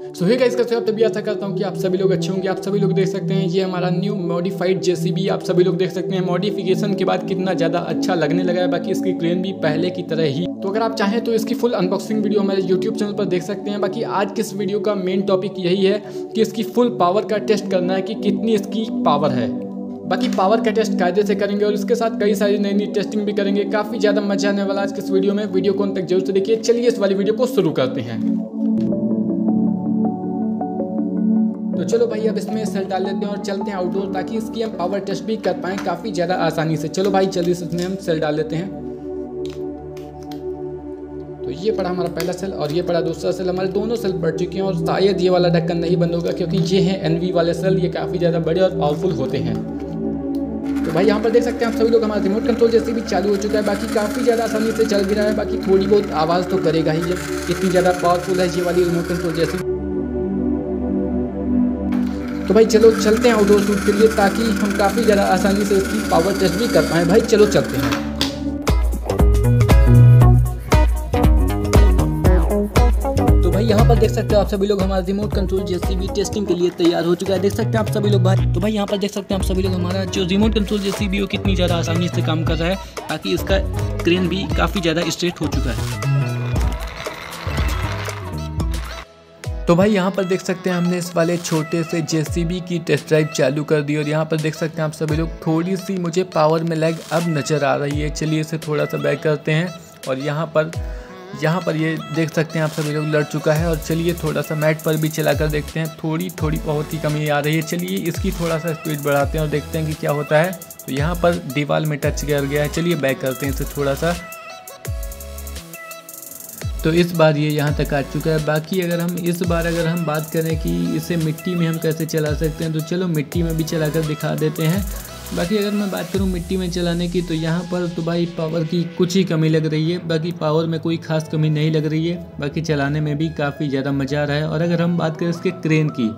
सो hey guys कैसे आप? तभी आशा करता हूँ कि आप सभी लोग अच्छे होंगे। आप सभी लोग देख सकते हैं, ये हमारा न्यू मॉडिफाइड जेसीबी आप सभी लोग देख सकते हैं मॉडिफिकेशन के बाद कितना ज़्यादा अच्छा लगने लगा है। बाकी इसकी क्रेन भी पहले की तरह ही। तो अगर आप चाहें तो इसकी फुल अनबॉक्सिंग वीडियो हमारे यूट्यूब चैनल पर देख सकते हैं। बाकी आज की इस वीडियो का मेन टॉपिक यही है कि इसकी फुल पावर का टेस्ट करना है कि कितनी इसकी पावर है। बाकी पावर का टेस्ट कायदे से करेंगे और इसके साथ कई सारी नई नई टेस्टिंग भी करेंगे। काफ़ी ज़्यादा मज़ा आने वाला आज के इस वीडियो में। वीडियो को अंत तक ज़रूर से देखिए। चलिए इस वाली वीडियो को शुरू करते हैं। तो चलो भाई, अब इसमें सेल डाल लेते हैं और चलते हैं आउटडोर ताकि इसकी हम पावर टेस्ट भी कर पाएँ काफ़ी ज़्यादा आसानी से। चलो भाई, जल्दी से इसमें हम सेल डाल लेते हैं। तो ये पड़ा हमारा पहला सेल और ये पड़ा दूसरा सेल हमारे दोनों सेल बढ़ चुके हैं और शायद ये वाला ढक्कन नहीं बंद होगा क्योंकि ये हैं एन वाले सेल ये काफ़ी ज़्यादा बड़े और पावरफुल होते हैं। तो भाई, यहाँ पर देख सकते हैं आप सभी लोग हमारा रिमोट कंट्रोल जैसे भी चालू हो चुका है। बाकी काफ़ी ज़्यादा आसानी से चल भी रहा है। बाकी थोड़ी बहुत आवाज़ तो करेगा ही ये। इतनी ज़्यादा पावरफुल है ये वाली रिमोट कंट्रोल जैसी। तो भाई चलो चलते हैं आउटडोर शूट के लिए ताकि हम काफ़ी ज़्यादा आसानी से इसकी पावर टेस्ट भी कर पाएँ। भाई चलो चलते हैं। तो भाई यहाँ पर देख सकते हो आप सभी लोग हमारा रिमोट कंट्रोल जेसीबी टेस्टिंग के लिए तैयार हो चुका है। देख सकते हैं आप सभी लोग भाई। तो भाई यहाँ पर देख सकते हैं आप सभी लोग हमारा जो रिमोट कंट्रोल जेसीबी वो कितनी ज़्यादा आसानी से काम कर रहा है ताकि इसका क्रेन भी काफ़ी ज़्यादा स्ट्रेट हो चुका है। तो भाई यहाँ पर देख सकते हैं हमने इस वाले छोटे से जेसीबी की टेस्ट ड्राइव चालू कर दी और यहाँ पर देख सकते हैं आप सभी लोग, थोड़ी सी मुझे पावर में लैग अब नज़र आ रही है। चलिए इसे थोड़ा सा बैक करते हैं और यहाँ पर यहाँ पर ये देख सकते हैं आप सभी लोग लड़ चुका है और चलिए थोड़ा सा मैट पर भी चला कर देखते हैं। थोड़ी थोड़ी बहुत ही कमी आ रही है। चलिए इसकी थोड़ा सा स्पीड बढ़ाते हैं और देखते हैं कि क्या होता है। तो यहाँ पर दीवार में टच कर गया है। चलिए बैक करते हैं इसे थोड़ा सा। तो इस बार ये यहाँ तक आ चुका है। बाकी अगर हम इस बार अगर हम बात करें कि इसे मिट्टी में हम कैसे चला सकते हैं तो चलो मिट्टी में भी चला कर दिखा देते हैं। बाकी अगर मैं बात करूँ मिट्टी में चलाने की तो यहाँ पर तो भाई पावर की कुछ ही कमी लग रही है। बाकी पावर में कोई खास कमी नहीं लग रही है। बाकी चलाने में भी काफ़ी ज़्यादा मज़ा आ रहा है। और अगर हम बात करें इसके क्रेन की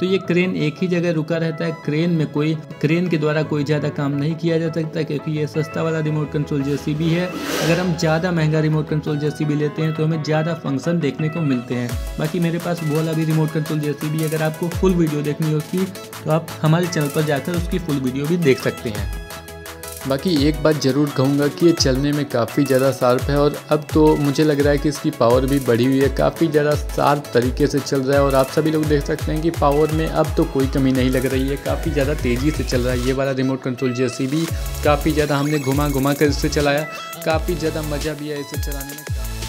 तो ये क्रेन एक ही जगह रुका रहता है। क्रेन में कोई क्रेन के द्वारा कोई ज़्यादा काम नहीं किया जा सकता क्योंकि ये सस्ता वाला रिमोट कंट्रोल जेसीबी है। अगर हम ज़्यादा महँगा रिमोट कंट्रोल जेसीबी लेते हैं तो हमें ज़्यादा फ़ंक्शन देखने को मिलते हैं। बाकी मेरे पास वो वाला भी रिमोट कंट्रोल जेसीबी अगर आपको फुल वीडियो देखनी हो उसकी तो आप हमारे चैनल पर जाकर उसकी फुल वीडियो भी देख सकते हैं। बाकी एक बात ज़रूर कहूँगा कि ये चलने में काफ़ी ज़्यादा शार्प है और अब तो मुझे लग रहा है कि इसकी पावर भी बढ़ी हुई है, काफ़ी ज़्यादा शार्प तरीके से चल रहा है और आप सभी लोग देख सकते हैं कि पावर में अब तो कोई कमी नहीं लग रही है, काफ़ी ज़्यादा तेज़ी से चल रहा है। ये वाला रिमोट कंट्रोल जैसी भी काफ़ी ज़्यादा हमने घुमा घुमा कर इससे चलाया, काफ़ी ज़्यादा मज़ा भी है इसे चलाने में।